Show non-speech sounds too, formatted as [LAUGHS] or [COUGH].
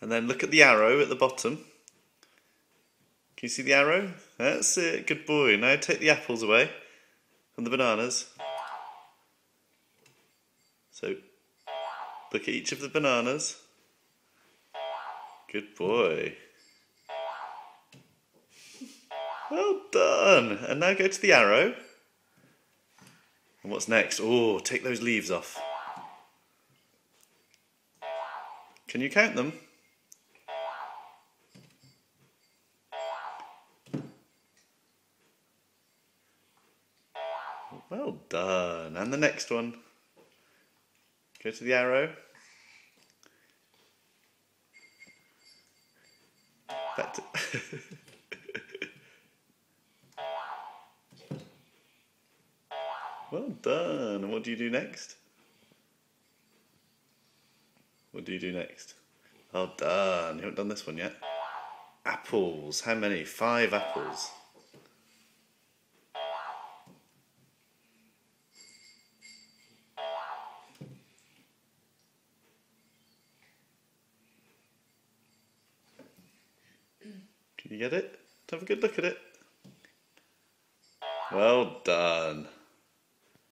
And then look at the arrow at the bottom. Can you see the arrow? That's it, good boy. Now take the apples away from the bananas. So look at each of the bananas. Good boy. Well done. And now go to the arrow. And what's next? Oh, take those leaves off. Can you count them? Well done. And the next one. Go to the arrow. [LAUGHS] well done. And what do you do next? What do you do next? Well done. You haven't done this one yet. Apples. How many? Five apples. Can you get it? Have a good look at it. Well done.